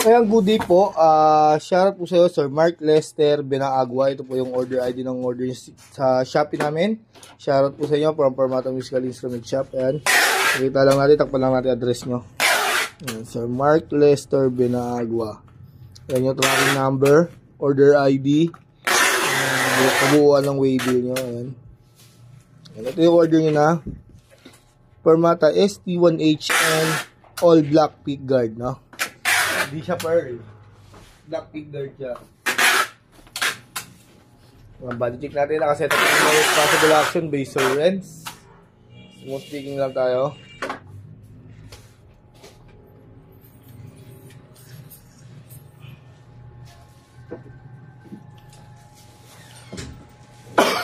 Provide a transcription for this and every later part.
Ayan, good day po. Ah, shoutout po sa iyo, Sir Mark Lester Benaagua. Ito po yung order ID ng order sa Shopee namin. Shoutout po sa inyo from Formata Musical Instrument Shop. Ayan. Nakita lang natin, takpan lang natin address nyo. Ayan, Sir Mark Lester Benaagua. Ayan yung tracking number, order ID, uh, kabuuan ng way bill nyo. Ayan. Ayan, ito yung order nyo na. Formata ST1HN all black pick guard, no? Hindi siya pearl. Black guard siya. Mga body check natin. Nakaset up ng mga possible action based on rents. Smooth speaking lang tayo.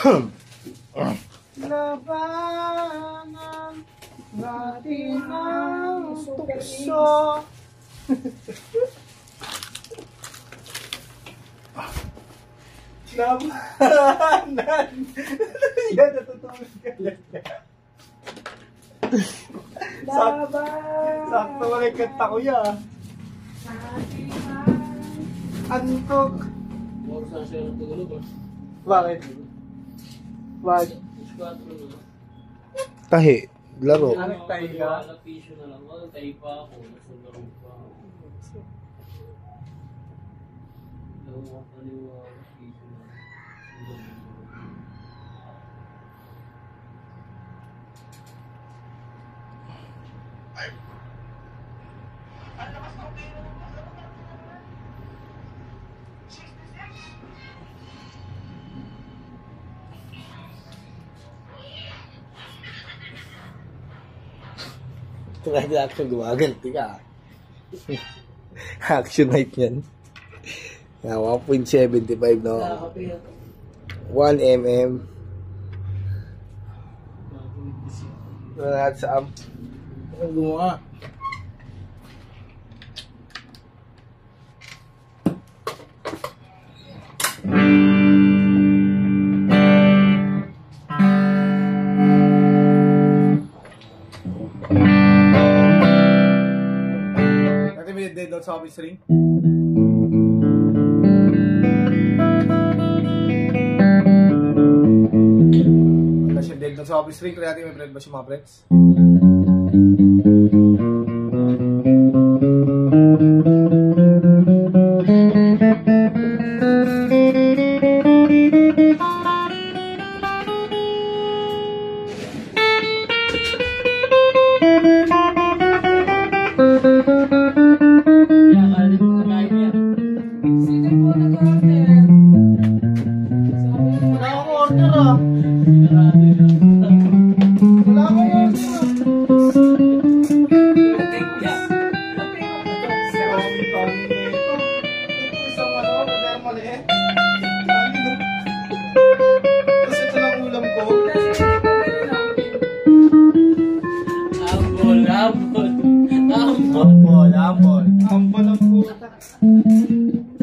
Labanan natin ang tukso. Labanan! Yan, natutulog ka lang. Laban! Sakto mga kanta ko yan. Antok! Huwag sa siya ng tulog. Bakit? Bakit? Tahi. Laro. Tayo ka? wala piso na lang. Wala tayo pa ako. Nasa laro pa ako. Daw mo paniwala, piso na lang. The action gumaganti ka. action height yan. Yeah, 1.75 no. Nakakape yan. 1 mm. Lahat sa amp. Ang gumawa. Natin may dead note sa office ring. Wala siya dead note sa office ring. Kaya natin may bread ba siya mga friends?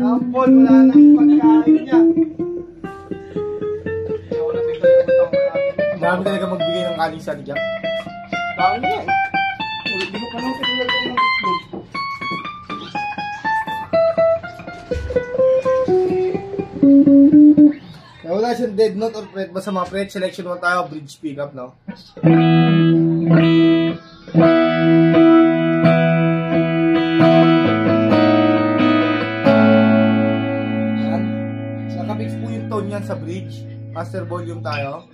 Ambol, wala nang pagkain niya. Ayoko na bigla yung utang. Marami talaga magbigay ng kanin sa Jack. Dami niya eh. Hindi ko pa nang pinilagay ng itlog. Kaya wala siyang dead note or pret. Basta mga pret selection mo tayo, bridge pickup, no? Master volume tayo.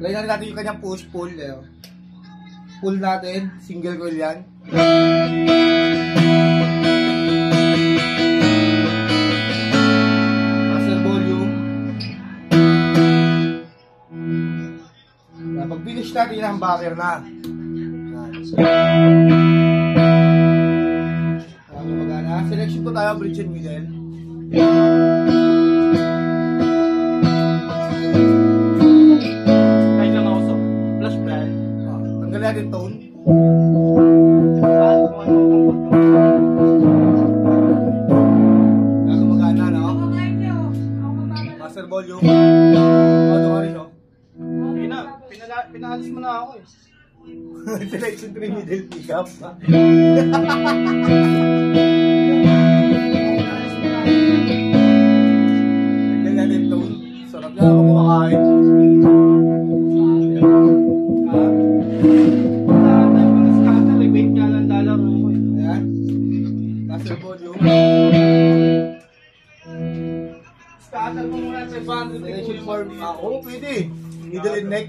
Lagyan natin yung kanyang push-pull. Eh. Pull natin. Single coil yan. Master volume. Pag finish natin yung humbucker na. Yan. Tayo, bridge and middle. Kahit lang ako flash plan. Ah, tanggal natin tone. Paano kung ano Ah, gumagana, no? Magbabalak. Master volume. Oh, dumari siya. Hindi na, pinala, pinaalis mo na ako eh. Selection 3 middle pickup. 4. Ah, oo, pwede. Middle and neck.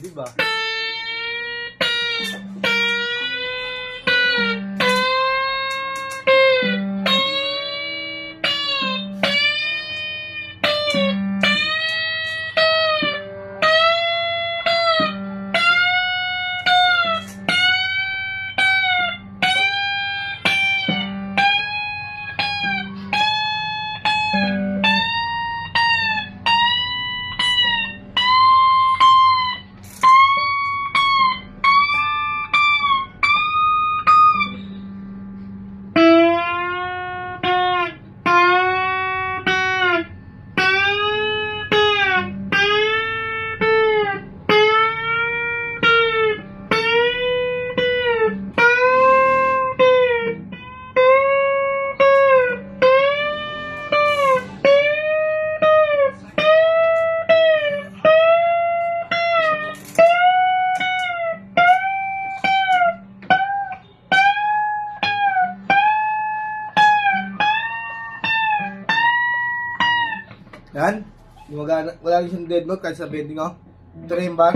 Di ba? Gumagana, wala rin siyang dead note kahit sa bending, oh. Ito na yung back.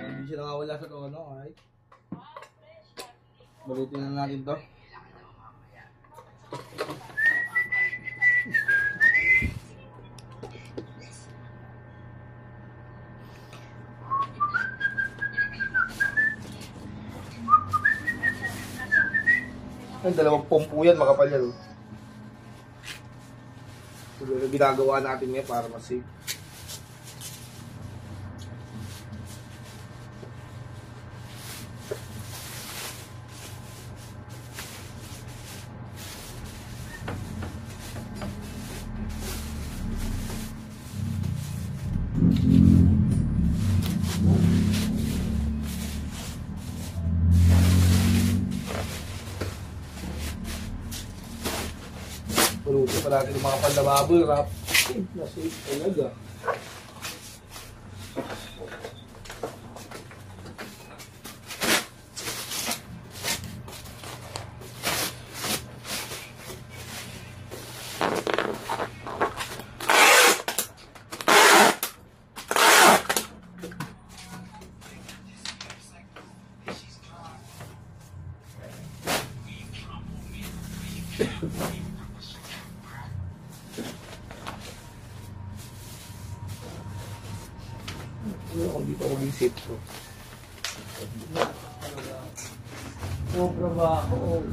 Hindi siya nakawala sa tono, alright? Balitin na natin to. Ay, dalawang pompo yan, makapal yan. oh. Siguro ginagawa natin ngayon para mas. Natin mga pandababol, rap. Eh, na-safe talaga. Ako yung safe ko? Sobra ba ako?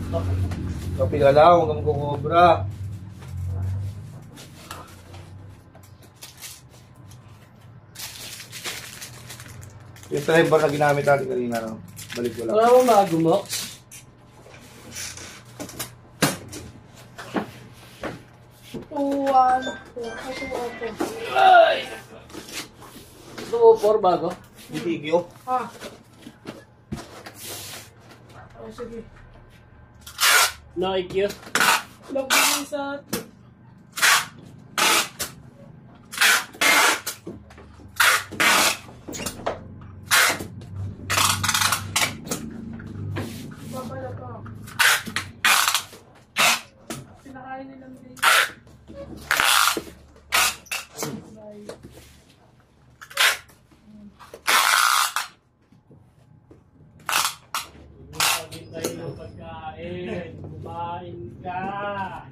Kapi ka lang, huwag kang kukobra. Yung driver na ginamit natin kanina, no? Balik ko lang. Wala mo bago mo? Two, one, two, ay. Gusto mo four bago? Bitigyo. Ah. Oh, sige. No IQ? Log din sa... tayo ng pagkain. Kumain ka.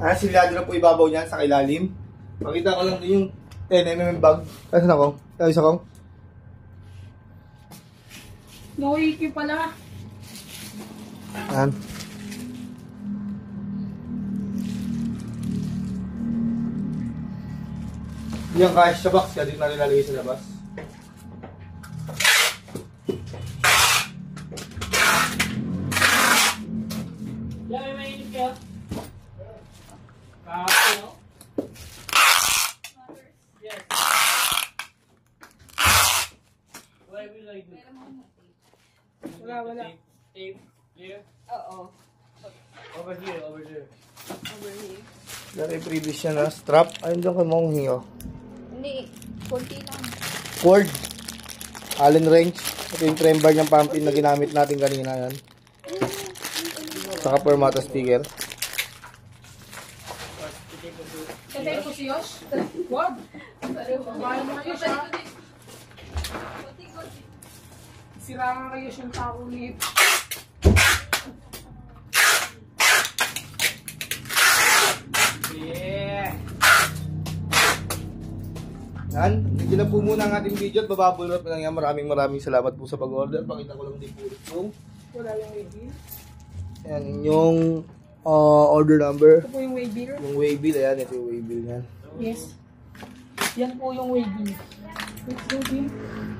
Ah, silado na po ibabaw niyan sa ilalim. Pakita ko lang din yung 10mm bag. Asan ako? Ayos ako? No EQ pala. Yan. Yung cash box, kaya dito na nilalagay sa labas. Wala. Tape, tape, here. Oo. Over here, over here. Over here. Dari previous siya na strap. Ayun dyan kay mong hingo. Hindi, konti lang. Cord. Allen wrench. Ito yung trem bar niyang pumping na ginamit natin kanina yan. Saka permata sticker. Katay ko si Yosh. Wag. Bahay mo siya. Sira nga kayo yung tao ni Yeah. Yan. Hindi na po muna ang ating video at bababulot na lang yan. Maraming maraming salamat po sa pag-order. Pakita ko lang din po yung Wala yung wavy. yan, yung uh, order number. Ito po yung wavy. Yung waybill. Ayan, ito yung waybill yan. Yes. Yan po yung. Let's go, team. Yan,